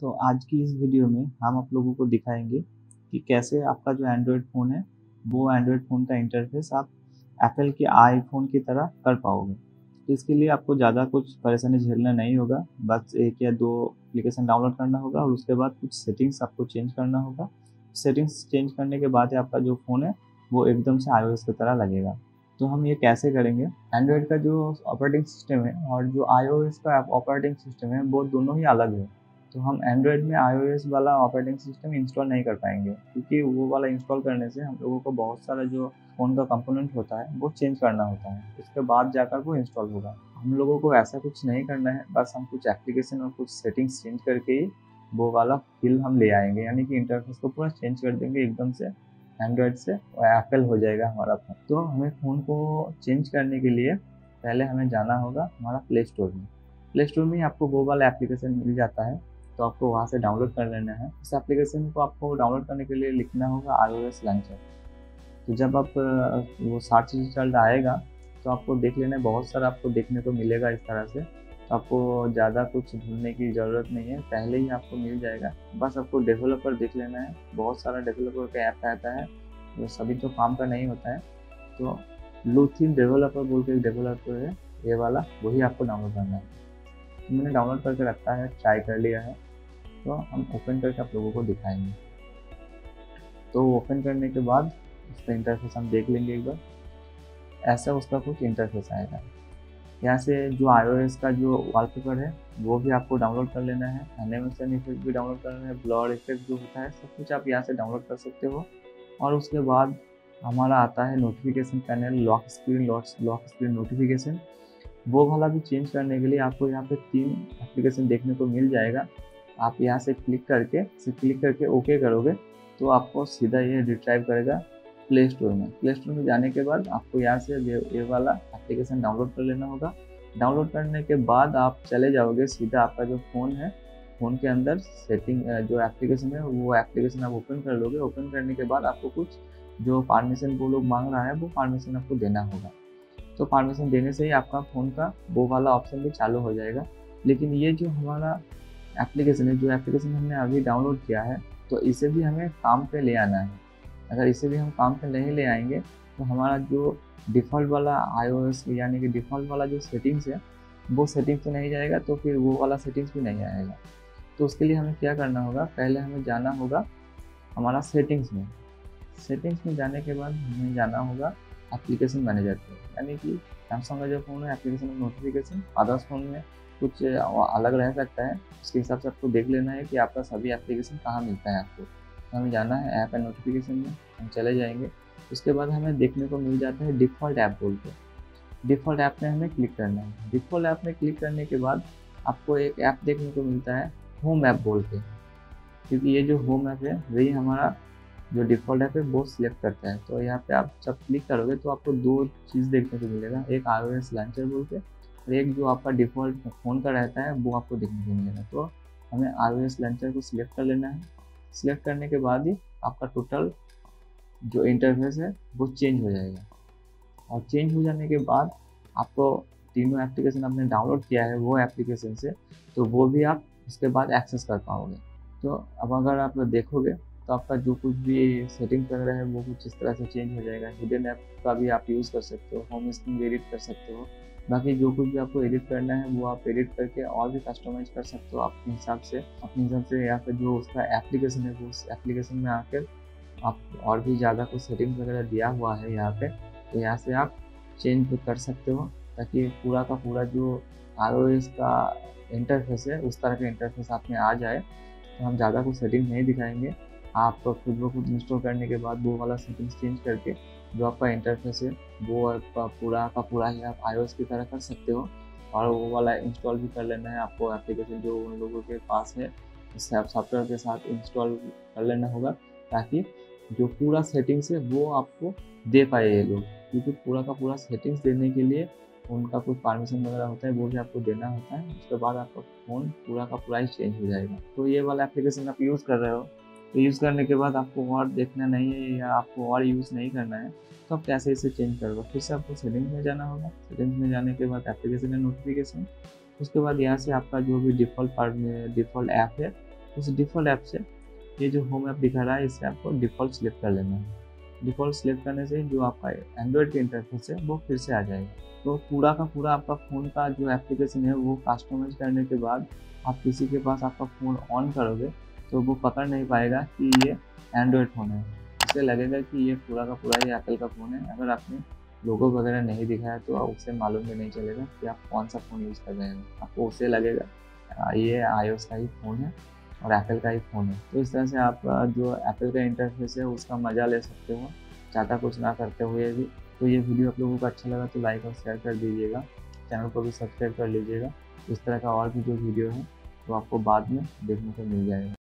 तो आज की इस वीडियो में हम आप लोगों को दिखाएँगे कि कैसे आपका जो एंड्रॉयड फ़ोन है, वो एंड्रॉयड फ़ोन का इंटरफेस आप एप्पल के आईफोन की तरह कर पाओगे। तो इसके लिए आपको ज़्यादा कुछ परेशानी झेलना नहीं होगा, बस एक या दो एप्लीकेशन डाउनलोड करना होगा और उसके बाद कुछ सेटिंग्स आपको चेंज करना होगा। सेटिंग्स चेंज करने के बाद आपका जो फ़ोन है, वो एकदम से आई की तरह लगेगा। तो हम ये कैसे करेंगे? एंड्रॉयड का जो ऑपरेटिंग सिस्टम है और जो आई का ऑपरेटिंग सिस्टम है, वो दोनों ही अलग है। तो हम एंड्रॉयड में आईओएस वाला ऑपरेटिंग सिस्टम इंस्टॉल नहीं कर पाएँगे, क्योंकि वो वाला इंस्टॉल करने से हम लोगों को बहुत सारा जो फ़ोन का कंपोनेंट होता है, वो चेंज करना होता है। उसके बाद जाकर वो इंस्टॉल होगा। हम लोगों को ऐसा कुछ नहीं करना है, बस हम कुछ एप्लीकेशन और कुछ सेटिंग्स चेंज करके ही वो वाला फील हम ले आएँगे, यानी कि इंटरफेस को पूरा चेंज कर देंगे एकदम से एंड्रॉयड से, और एप्पल हो जाएगा हमारा फ़ोन तो हमें फ़ोन को चेंज करने के लिए पहले हमें जाना होगा हमारा प्ले स्टोर में। प्ले स्टोर में आपको वो वाला एप्लीकेशन मिल जाता है तो आपको वहाँ से डाउनलोड कर लेना है। इस एप्लीकेशन को आपको डाउनलोड करने के लिए लिखना होगा आई ओ एस लॉन्चर तो जब आप वो सर्च रिज़ल्ट आएगा तो आपको देख लेना है, बहुत सारा आपको देखने को मिलेगा इस तरह से। तो आपको ज़्यादा कुछ ढूँढने की ज़रूरत नहीं है, पहले ही आपको मिल जाएगा। बस आपको डेवलपर देख लेना है, बहुत सारा डेवलपर का ऐप आता है जो सभी तो काम का नहीं होता है। तो लूथिन डेवलपर बोल के डेवलपर है, ये वाला, वही आपको डाउनलोड करना है। तो मैंने डाउनलोड करके रखा है ट्राई कर लिया है। तो हम ओपन करके आप लोगों को दिखाएँगे। तो ओपन करने के बाद उसका इंटरफेस हम देख लेंगे एक बार। ऐसा उसका कुछ इंटरफेस आएगा। यहाँ से जो आईओएस का जो वॉलपेपर है, वो भी आपको डाउनलोड कर लेना है। एनिमेशन इफ़ेक्ट भी डाउनलोड करना है। ब्लर इफ़ेक्ट जो होता है, सब कुछ आप यहाँ से डाउनलोड कर सकते हो। और उसके बाद हमारा आता है notification panel lock screen lock screen notification वो वाला भी चेंज करने के लिए आपको यहाँ पे तीन एप्लीकेशन देखने को मिल जाएगा। आप यहाँ से क्लिक करके, से क्लिक करके ओके करोगे तो आपको सीधा ये रिट्राइव करेगा प्ले स्टोर में। प्ले स्टोर में जाने के बाद आपको यहाँ से ये वाला एप्लीकेशन डाउनलोड कर लेना होगा। डाउनलोड करने के बाद आप चले जाओगे, सीधा आपका जो फ़ोन है फ़ोन के अंदर सेटिंग जो एप्लीकेशन है, वो एप्लीकेशन आप ओपन कर लोगे। ओपन करने के बाद आपको कुछ जो परमिशन वो लोग मांग रहा है, वो परमिशन आपको देना होगा। तो परमिशन देने से ही आपका फ़ोन का वो वाला ऑप्शन भी चालू हो जाएगा। लेकिन ये जो हमारा एप्लीकेशन है, जो एप्लीकेशन हमने अभी डाउनलोड किया है तो इसे भी हमें काम पे ले आना है। अगर इसे भी हम काम पे नहीं ले आएँगे तो हमारा जो डिफ़ॉल्ट वाला आईओएस यानी कि डिफ़ॉल्ट वाला जो सेटिंग्स है, वो सेटिंग्स पे नहीं जाएगा तो फिर वो वाला सेटिंग्स भी नहीं आएगा। तो उसके लिए हमें क्या करना होगा, पहले हमें जाना होगा हमारा सेटिंग्स में। सेटिंग्स में जाने के बाद हमें जाना होगा एप्लीकेशन मैनेजर पे, यानी कि सैमसंग का जो फ़ोन है एप्लीकेशन नोटिफिकेशन अदर्स फ़ोन में कुछ अलग रह सकता है। उसके हिसाब से आपको देख लेना है कि आपका सभी एप्लीकेशन कहाँ मिलता है आपको। तो हमें जाना है ऐप एंड नोटिफिकेशन में, हम चले जाएँगे। उसके बाद हमें देखने को मिल जाता है डिफ़ॉल्ट ऐप बोल के। डिफ़ॉल्ट ऐप में हमें क्लिक करना है। डिफ़ॉल्ट ऐप में क्लिक करने के बाद आपको एक ऐप देखने को मिलता है होम ऐप बोल के। क्योंकि ये जो होम ऐप है, वही हमारा जो डिफ़ॉल्ट ऐप है, वो सिलेक्ट करता है। तो यहाँ पे आप जब क्लिक करोगे तो आपको दो चीज़ देखने को मिलेगा। एक आई ओ एस लॉन्चर बोल के एक जो आपका डिफ़ॉल्ट फ़ोन का रहता है, वो आपको देखने को मिलेगा। तो हमें आर ओ लॉन्चर को सिलेक्ट कर लेना है। सिलेक्ट करने के बाद ही आपका टोटल जो इंटरफेस है, वो चेंज हो जाएगा। और चेंज हो जाने के बाद आपको तीनों एप्लीकेशन आपने डाउनलोड किया है, वो एप्लीकेशन से तो वो भी आप उसके बाद एक्सेस कर पाओगे। तो अब अगर आप देखोगे तो आपका जो कुछ भी सेटिंग कर रहे हैं, वो कुछ इस तरह से चेंज हो जाएगा। हिडन ऐप का भी आप यूज़ कर सकते हो होम स्क्रीन एडिट कर सकते हो। बाकी जो कुछ भी आपको एडिट करना है, वो आप एडिट करके और भी कस्टमाइज कर सकते हो अपने हिसाब से। अपने हिसाब से या फिर जो उसका एप्लीकेशन है, वो उस एप्लीकेशन में आकर आप और भी ज़्यादा कुछ सेटिंग वगैरह दिया हुआ है यहाँ पे तो यहाँ से आप चेंज भी कर सकते हो, ताकि पूरा का पूरा जो आर का इंटरफेस है, उस तरह का इंटरफेस आप में आ जाए तो हम ज़्यादा कुछ सेटिंग नहीं दिखाएँगे। आप खुद ब खुद इंस्टॉल करने के बाद वो वाला सेटिंग्स चेंज करके जो आपका इंटरफेस है, वो आपका पूरा का पूरा ही आप आई की तरह कर सकते हो। और वो वाला इंस्टॉल भी कर लेना है आपको एप्लीकेशन जो उन लोगों के पास है सॉफ्टवेयर के साथ इंस्टॉल कर लेना होगा ताकि जो पूरा सेटिंग्स है, वो आपको दे पाए ये लोग। क्योंकि पूरा का पूरा सेटिंग्स देने के लिए उनका कुछ परमिशन वगैरह होता है, वो भी आपको देना होता है। उसके बाद आपका फ़ोन पूरा का पूरा ही चेंज हो जाएगा। तो ये वाला एप्लीकेशन आप यूज़ कर रहे हो तो यूज़ करने के बाद आपको और देखना नहीं है या आपको और यूज़ नहीं करना है तो आप कैसे इसे चेंज करोगे फिर से आपको सेटिंग्स में जाना होगा। सेटिंग्स में जाने के बाद एप्लीकेशन है नोटिफिकेशन उसके बाद यहाँ से आपका जो भी डिफ़ॉल्ट पार्ट डिफ़ॉल्ट ऐप है, उस डिफ़ॉल्ट ऐप से ये जो होम ऐप दिखा रहा है, इसे आपको डिफ़ॉल्ट सिलेक्ट कर लेना है। डिफ़ॉल्ट सिलेक्ट करने से जो आपका एंड्रॉयड के इंटरफेस है, वो फिर से आ जाएगा। तो पूरा का पूरा आपका फ़ोन का जो एप्लीकेशन है, वो कस्टमाइज करने के बाद आप किसी के पास आपका फ़ोन ऑन करोगे तो वो पकड़ नहीं पाएगा कि ये एंड्रॉयड फ़ोन है। उसे लगेगा कि ये पूरा का पूरा ही एप्पल का फ़ोन है। अगर आपने लोगो वगैरह नहीं दिखाया तो उसे मालूम भी नहीं चलेगा कि आप कौन सा फ़ोन यूज़ कर रहे हैं। आपको उसे लगेगा ये आई का ही फ़ोन है और एप्पल का ही फ़ोन है। तो इस तरह से आप जो एप्पल का इंटरफेस है, उसका मज़ा ले सकते हो। ज़्यादा कुछ ना करते हुए भी। तो ये वीडियो आप लोगों को अच्छा लगा तो लाइक और शेयर कर दीजिएगा। चैनल को भी सब्सक्राइब कर लीजिएगा। इस तरह का और भी जो वीडियो है तो आपको बाद में देखने को मिल जाएगा।